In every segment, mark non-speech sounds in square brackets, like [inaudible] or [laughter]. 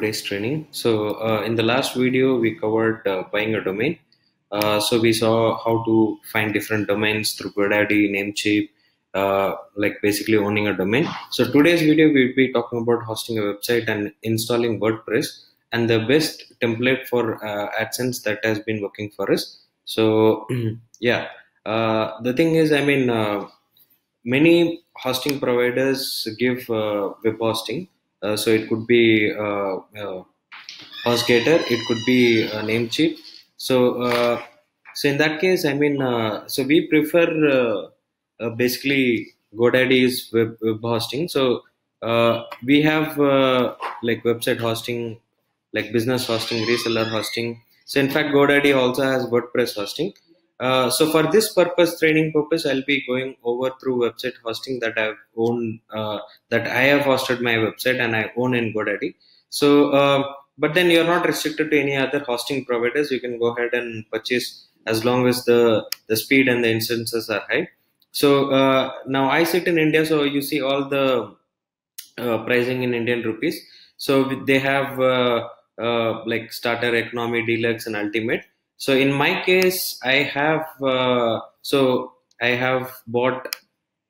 Today's training. So, uh, in the last video, we covered uh, buying a domain. Uh, so, we saw how to find different domains through GoDaddy, Namecheap, uh, like basically owning a domain. So, today's video, we'll be talking about hosting a website and installing WordPress and the best template for uh, AdSense that has been working for us. So, [clears throat] yeah, the thing is, I mean, many hosting providers give web hosting so it could be uh, uh, HostGator, it could be uh, Namecheap. So, uh, so in that case, I mean, uh, so we prefer uh, uh, basically GoDaddy's web, web hosting. So uh, we have uh, like website hosting, like business hosting, reseller hosting. So in fact, GoDaddy also has WordPress hosting. Uh, so for this purpose, training purpose, I'll be going over through website hosting that I've owned, uh, that I have hosted my website and I own in GoDaddy. So, uh, but then you're not restricted to any other hosting providers. You can go ahead and purchase as long as the the speed and the instances are high. So uh, now I sit in India, so you see all the uh, pricing in Indian rupees. So they have like starter, economy, deluxe, and ultimate so in my case i have uh, so i have bought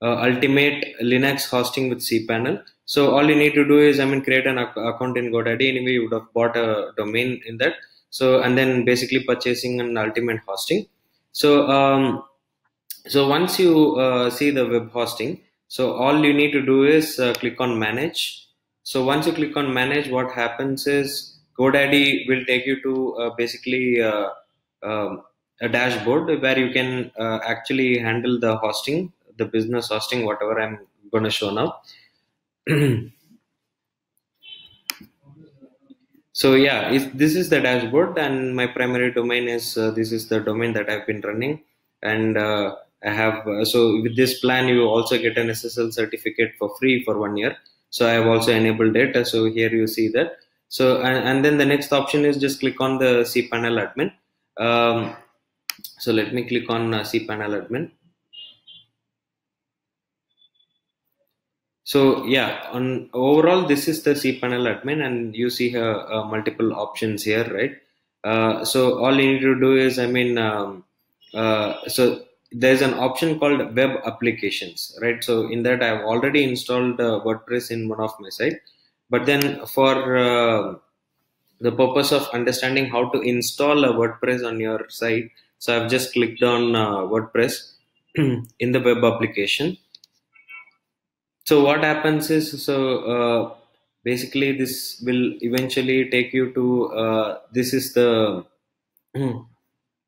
uh, ultimate linux hosting with cpanel so all you need to do is i mean create an ac- account in godaddy. Anyway you would have bought a domain in that. So and then basically purchasing an ultimate hosting. So um, so once you uh, see the web hosting so all you need to do is uh, click on manage. So once you click on manage what happens is godaddy will take you to uh, basically uh, um, a dashboard where you can uh, actually handle the hosting, the business hosting, whatever I'm going to show now. [clears throat] so yeah, this is the dashboard, and my primary domain is uh, this is the domain that I've been running, and uh, I have uh, so with this plan you also get an SSL certificate for free for one year. So I have also enabled it. So here you see that. So and, and then the next option is just click on the cPanel admin um, so let me click on uh, cPanel admin. So yeah, on overall, this is the cPanel admin, and you see uh, multiple options here, right? Uh, so all you need to do is, I mean, um, uh, so there's an option called web applications, right? So in that, I've already installed uh, WordPress in one of my site, but then for uh, the purpose of understanding how to install a WordPress on your site. So I've just clicked on uh, WordPress [clears throat] in the web application. So what happens is, so uh, basically this will eventually take you to, uh, this is the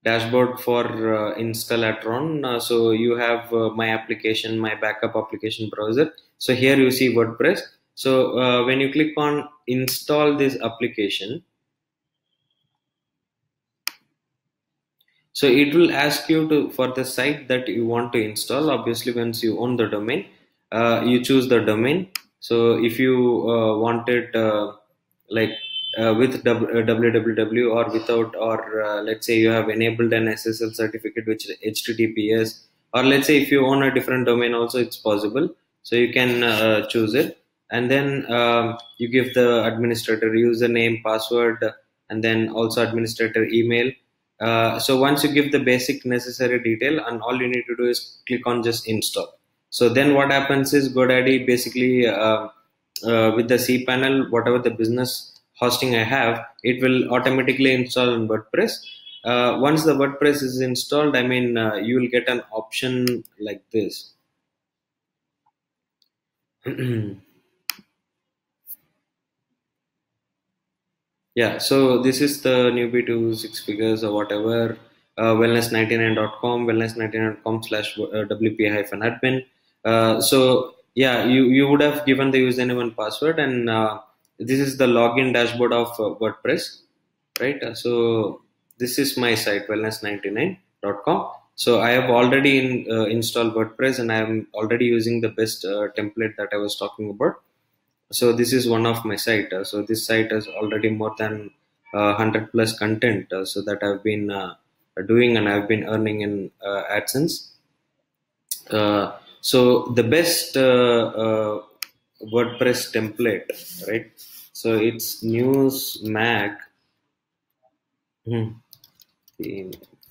dashboard for uh, Installatron. Uh, so you have uh, my application, my backup application browser. So here you see WordPress. So uh, when you click on install this application, so it will ask you to for the site that you want to install. Obviously, once you own the domain, uh, you choose the domain. So if you uh, wanted uh, like uh, with www or without, or let's say you have enabled an SSL certificate which HTTPS, or let's say if you own a different domain, also it's possible. So you can choose it and then um, you give the administrator username password and then also administrator email. Uh, so once you give the basic necessary detail and all you need to do is click on just install. So then what happens is godaddy basically uh, uh, with the cpanel whatever the business hosting i have it will automatically install in wordpress. Uh, once the wordpress is installed i mean uh, you will get an option like this [clears throat] Yeah, so this is the newbie to six figures or whatever. Uh, wellness99.com, wellness99.com slash WP hyphen admin. Uh, so yeah, you, you would have given the username and password, and uh, this is the login dashboard of uh, WordPress, right? Uh, so this is my site, wellness99.com. So I have already in, uh, installed WordPress, and I am already using the best template that I was talking about so this is one of my site. Uh, so this site has already more than uh, 100 plus content uh, so that i've been uh, doing and i've been earning in uh, adsense. Uh, so the best wordpress template right? So it's News Mag hmm,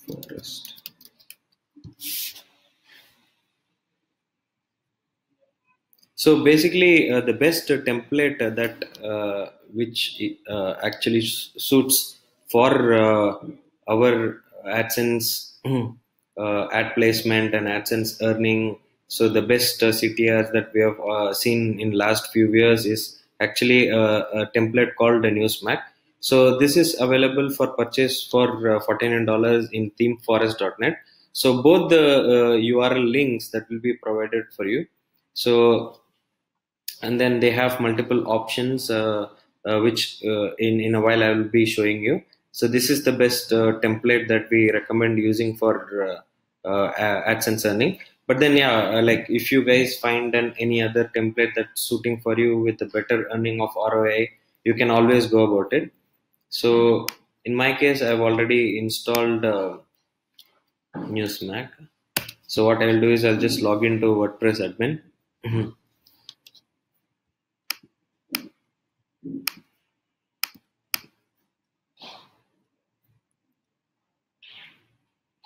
forest. So basically, uh, the best template that uh, which uh, actually suits for uh, our AdSense [clears throat] uh, ad placement and AdSense earning. So the best uh, CTRs that we have seen in last few years is actually a, template called the Newsmag. So this is available for purchase for $49 in themeforest.net. So both the URL links that will be provided for you. So and then they have multiple options uh, uh, which uh, in in a while I will be showing you. So this is the best template that we recommend using for AdSense earning. But then yeah, like if you guys find an any other template that's suiting for you with a better earning of ROI, you can always go about it. So in my case, I've already installed uh, Newsmag. So what I'll do is I'll just log into WordPress admin.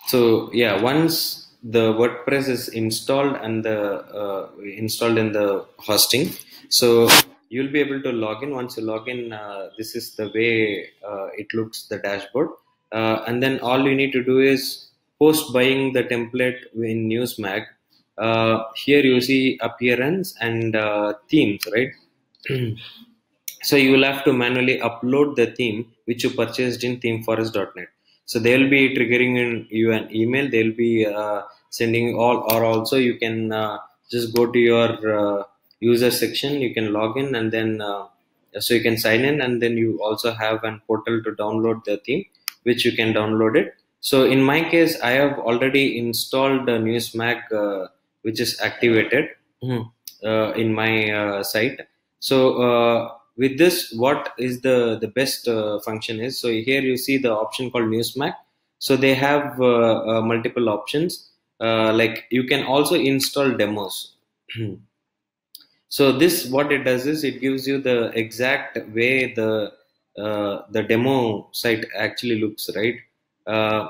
So yeah once the wordpress is installed and the uh, installed in the hosting so you'll be able to log in. Once you log in uh, this is the way uh, it looks the dashboard. Uh, and then all you need to do is post buying the template in newsmag. Uh, here you see appearance and uh, themes right? [clears throat] So you will have to manually upload the theme which you purchased in themeforest.net so they'll be triggering in you an email. They'll be uh, sending all or also you can uh, just go to your uh, user section. You can log in and then uh, so you can sign in and then you also have an portal to download the theme which you can download it. So in my case i have already installed the newsmag uh, which is activated hmm, uh, in my site. So with this what is the the best uh, function is so here you see the option called newsmag so they have uh, uh, multiple options. Uh, like you can also install demos. [clears throat] So this what it does is it gives you the exact way the uh, the demo site actually looks right? Uh,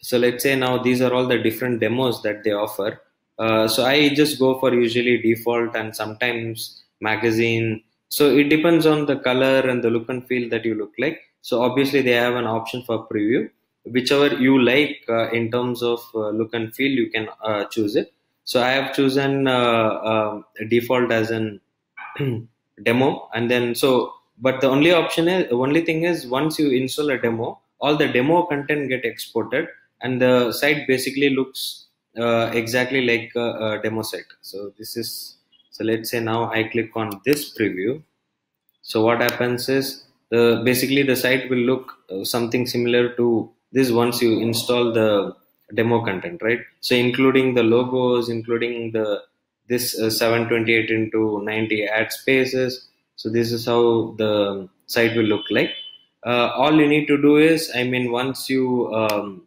so let's say now these are all the different demos that they offer. So i just go for usually default and sometimes magazine so it depends on the color and the look and feel that you look like. So obviously they have an option for preview. Whichever you like uh, in terms of uh, look and feel you can uh, choose it. So i have chosen uh, um, default as an [clears throat] demo. And then so but the only option is only thing is once you install a demo all the demo content get exported and the site basically looks uh, exactly like a, a demo site. So this is so let's say now I click on this preview. So what happens is the basically the site will look uh, something similar to this once you install the demo content, right? So including the logos, including the this uh, 728 into 90 ad spaces. So this is how the site will look like. Uh, all you need to do is, I mean, once you um,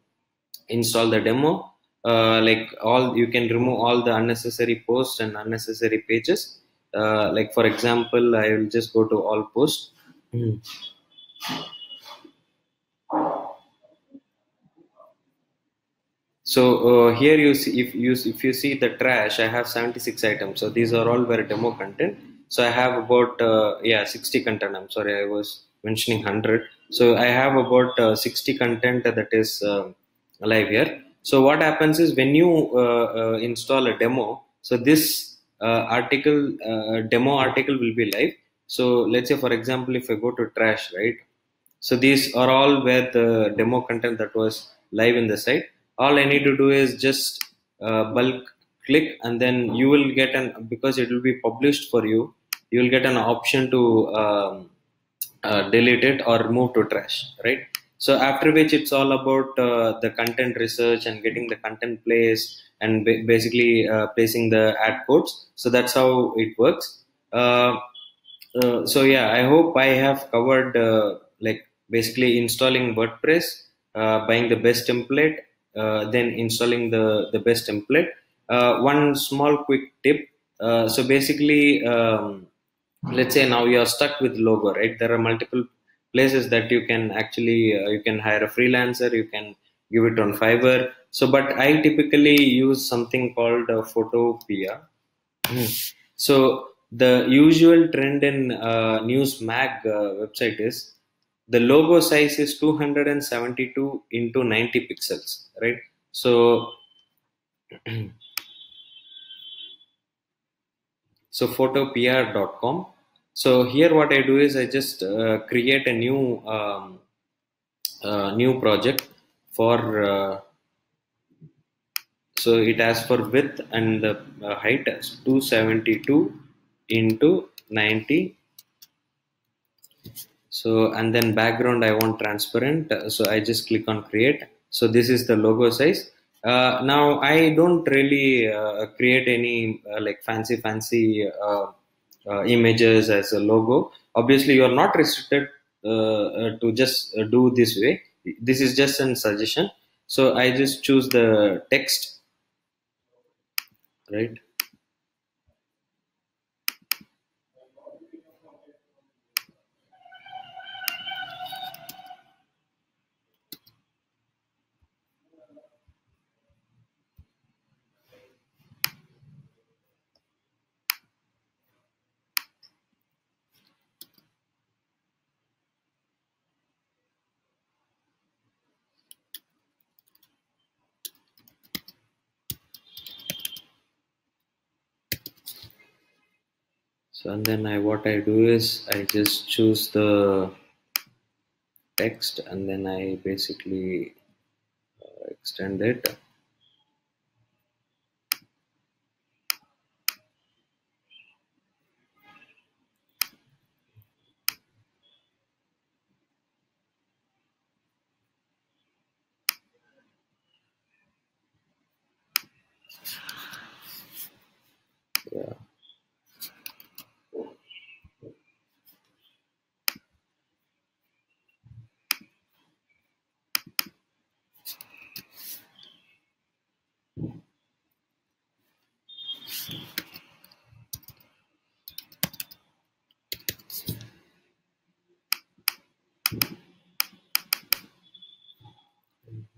install the demo, uh, like all you can remove all the unnecessary posts and unnecessary pages. Uh, like for example i will just go to all posts. Mm. so uh, here you see if you if you see the trash i have 76 items. So these are all very demo content. So i have about uh, yeah 60 content. I'm sorry i was mentioning 100 so i have about uh, 60 content that is live here so what happens is when you uh, uh, install a demo, so this uh, article, demo article will be live. So let's say, for example, if I go to trash, right? So these are all where the demo content that was live in the site. All I need to do is just bulk click and then you will get an because it will be published for you you will get an option to um, uh, delete it or move to trash right so after which it's all about uh, the content research and getting the content placed and basically uh, placing the ad codes. So that's how it works. Uh, uh so yeah i hope i have covered uh, like basically installing wordpress uh, buying the best template then installing the the best template. One small quick tip so basically um, let's say now you are stuck with logo right? There are multiple places that you can actually uh, you can hire a freelancer you can give it on fiverr so but i typically use something called uh, photopea Hmm. so the usual trend in uh, news mag uh, website is the logo size is 272 into 90 pixels right? So [clears throat] so photopea.com so here what i do is i just uh, create a new um, uh, new project for uh, so it has for width and the uh, height as 272 into 90 so and then background i want transparent. So i just click on create. So this is the logo size. Uh, now i don't really uh, create any like fancy fancy images as a logo. Obviously you are not restricted uh, uh, to just uh, do this way. This is just a suggestion. So i just choose the text. Right so and then i what i do is i just choose the text and then i basically uh, extend it yeah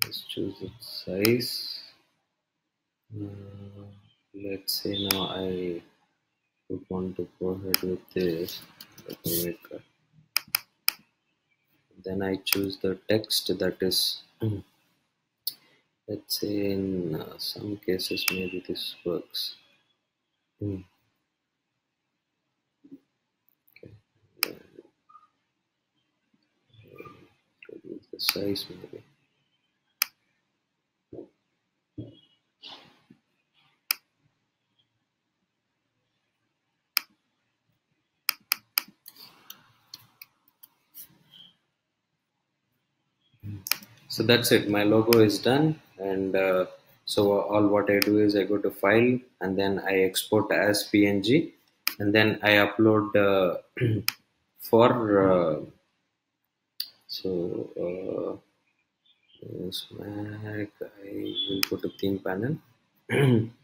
let's choose size uh, let's say now i would want to go ahead with this then i choose the text that is let's say in uh, some cases maybe this works Hmm. okay. Then the size maybe so that's it. My logo is done. And uh, so all what i do is i go to file and then i export as png and then i upload uh, [clears throat] for uh, so uh, i will go to theme panel [clears throat]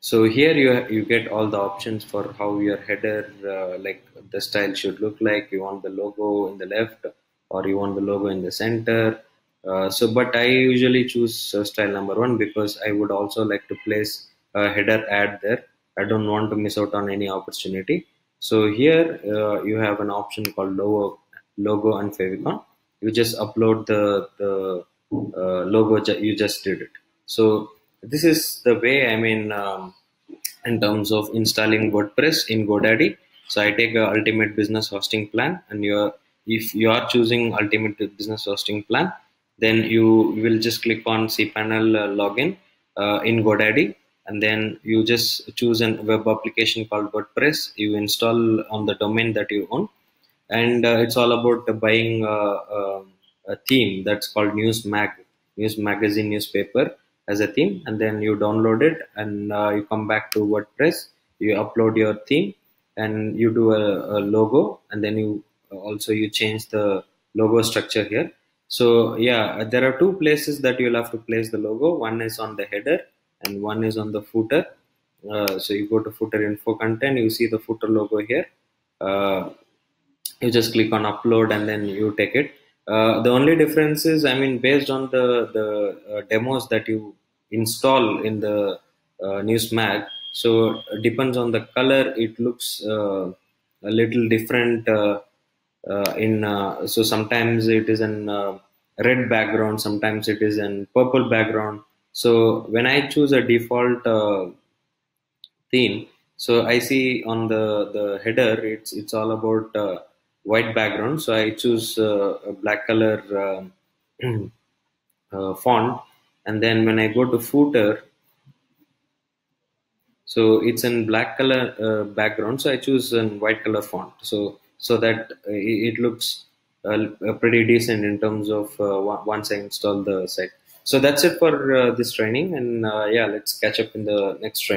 so here you you get all the options for how your header uh, like the style should look like. You want the logo in the left or you want the logo in the center. Uh, so but i usually choose uh, style number one because i would also like to place a header ad there. I don't want to miss out on any opportunity. So here uh, you have an option called logo logo and favicon. You just upload the the uh, logo you just did it. So this is the way i mean um, in terms of installing wordpress in godaddy. So i take a ultimate business hosting plan and you're if you are choosing ultimate business hosting plan then you will just click on cpanel uh, login uh, in godaddy. And then you just choose a web application called wordpress. You install on the domain that you own. And uh, it's all about buying uh, um a theme that's called news mag news magazine newspaper as a theme and then you download it and uh, you come back to wordpress you upload your theme and you do a, a logo and then you also you change the logo structure here. So yeah there are two places that you'll have to place the logo. One is on the header and one is on the footer. Uh, so you go to footer info content you see the footer logo here. Uh, you just click on upload and then you take it. Uh, the only difference is i mean based on the the uh, demos that you install in the uh, newsmag so it depends on the color it looks uh, a little different uh, uh, in so sometimes it is in red background sometimes it is in purple background so when i choose a default theme so i see on the the header it's it's all about white background. So I choose uh, a black color uh, [clears throat] uh, font. And then when I go to footer, so it's in black color uh, background. So I choose a white color font. So so that uh, it looks uh, uh, pretty decent in terms of once I install the site. So that's it for this training. And yeah, let's catch up in the next training.